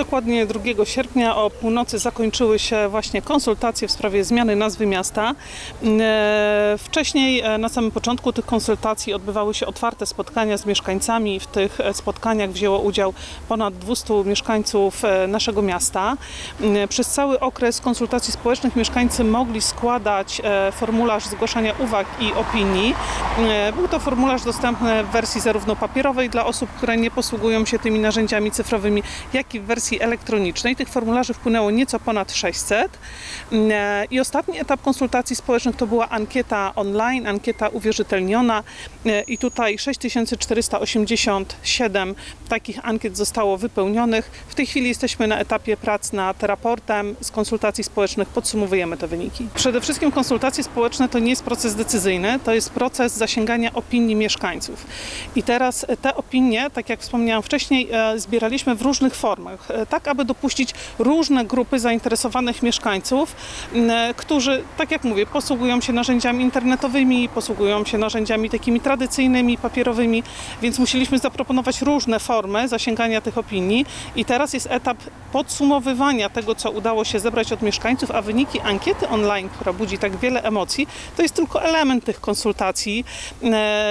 Dokładnie 2 sierpnia o północy zakończyły się właśnie konsultacje w sprawie zmiany nazwy miasta. E, Wcześniej, e, na samym początku tych konsultacji odbywały się otwarte spotkania z mieszkańcami. W tych e, spotkaniach wzięło udział ponad 200 mieszkańców naszego miasta. Przez cały okres konsultacji społecznych mieszkańcy mogli składać formularz zgłaszania uwag i opinii. Był to formularz dostępny w wersji zarówno papierowej dla osób, które nie posługują się tymi narzędziami cyfrowymi, jak i w wersji elektronicznej. Tych formularzy wpłynęło nieco ponad 600. E, I ostatni etap konsultacji społecznych to była ankieta online, ankieta uwierzytelniona E, i tutaj 6487 takich ankiet zostało wypełnionych. W tej chwili jesteśmy na etapie prac nad raportem z konsultacji społecznych, podsumowujemy te wyniki. Przede wszystkim konsultacje społeczne to nie jest proces decyzyjny, to jest proces zasięgania opinii mieszkańców. I teraz te opinie, tak jak wspomniałam wcześniej, e, zbieraliśmy w różnych formach, tak aby dopuścić różne grupy zainteresowanych mieszkańców, którzy, tak jak mówię, posługują się narzędziami internetowymi, posługują się narzędziami takimi tradycyjnymi, papierowymi, więc musieliśmy zaproponować różne formy zasięgania tych opinii i teraz jest etap podsumowywania tego, co udało się zebrać od mieszkańców, a wyniki ankiety online, która budzi tak wiele emocji, to jest tylko element tych konsultacji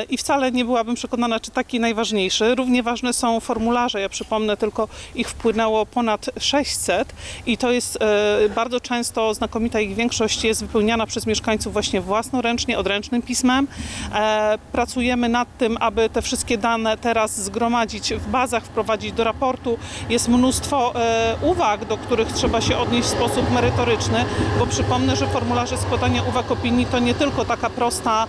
i wcale nie byłabym przekonana, czy taki najważniejszy. Równie ważne są formularze. Ja przypomnę, tylko ich wpłynęło ponad 600 i to jest e, bardzo często, znakomita ich większość jest wypełniana przez mieszkańców właśnie własnoręcznie, odręcznym pismem. E, Pracujemy nad tym, aby te wszystkie dane teraz zgromadzić w bazach, wprowadzić do raportu. Jest mnóstwo e, uwag, do których trzeba się odnieść w sposób merytoryczny, bo przypomnę, że formularze składania uwag opinii to nie tylko taka prosta,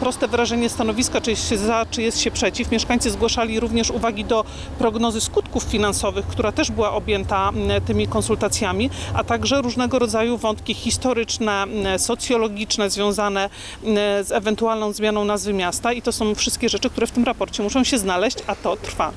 proste wyrażenie stanowiska, czy jest się za, czy jest się przeciw. Mieszkańcy zgłaszali również uwagi do prognozy skutków finansowych, która też była objęta m, tymi konsultacjami, a także różnego rodzaju wątki historyczne, m, socjologiczne związane m, z ewentualną zmianą nazwy miasta i to są wszystkie rzeczy, które w tym raporcie muszą się znaleźć, a to trwa.